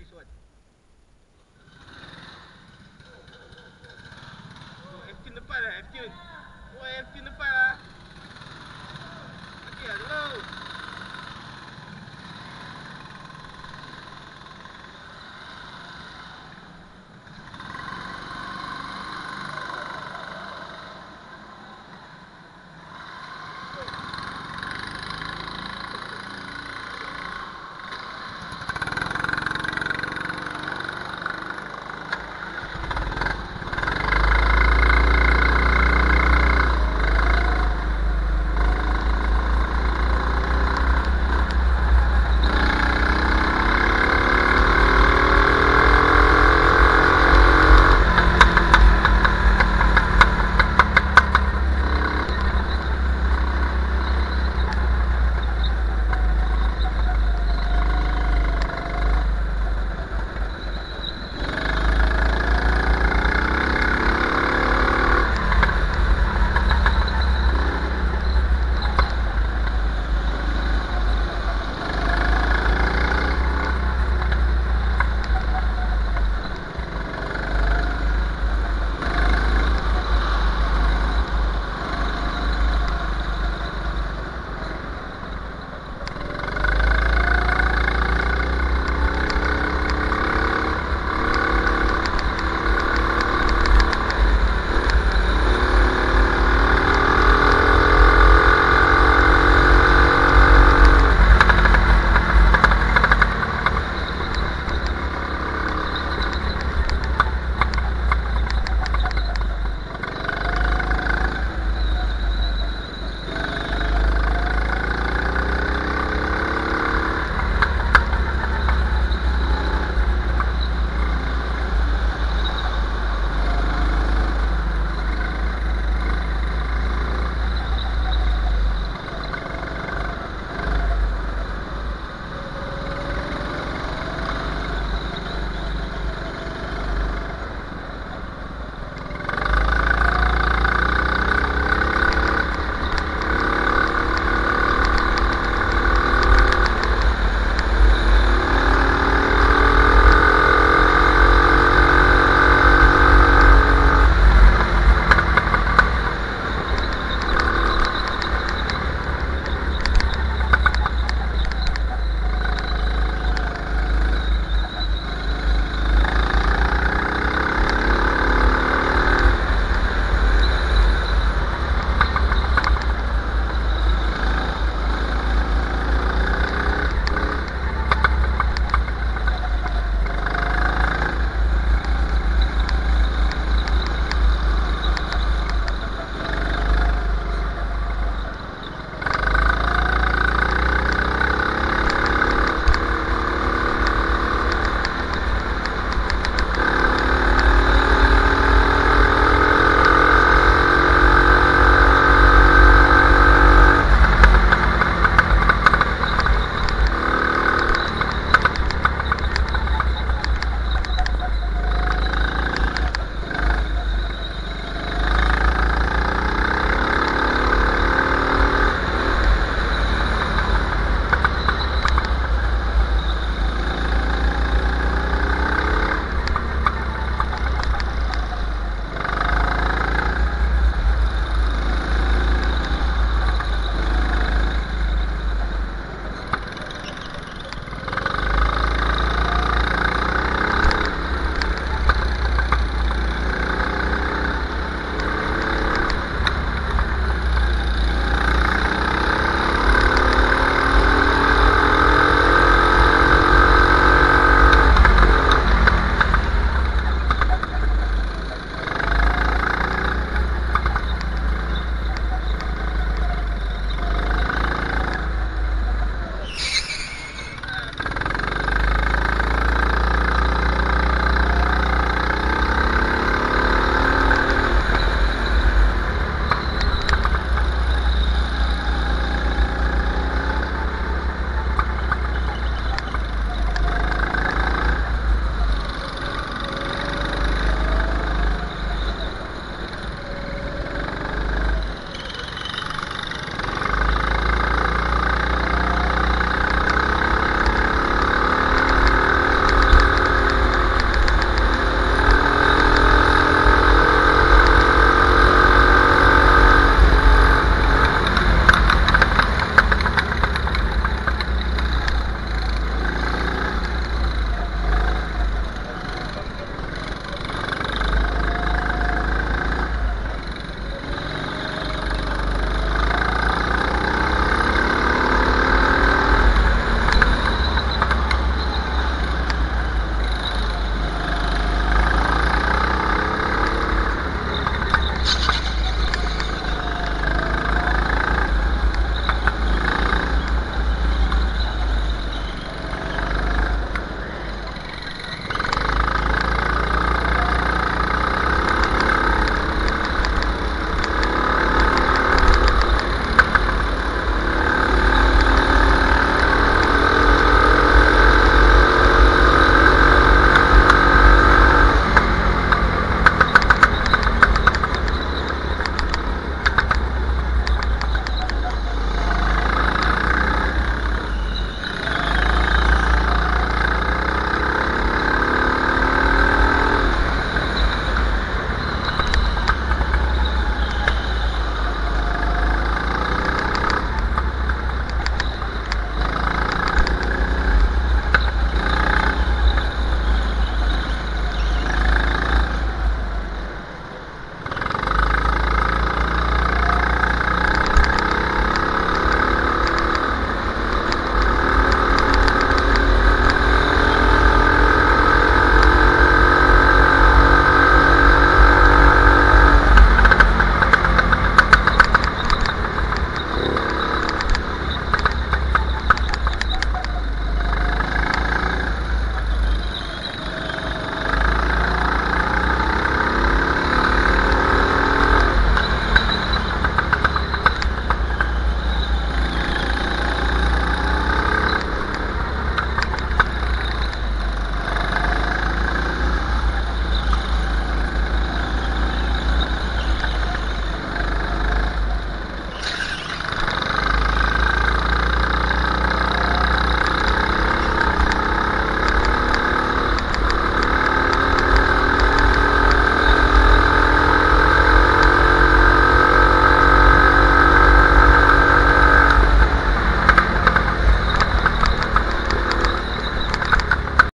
يسود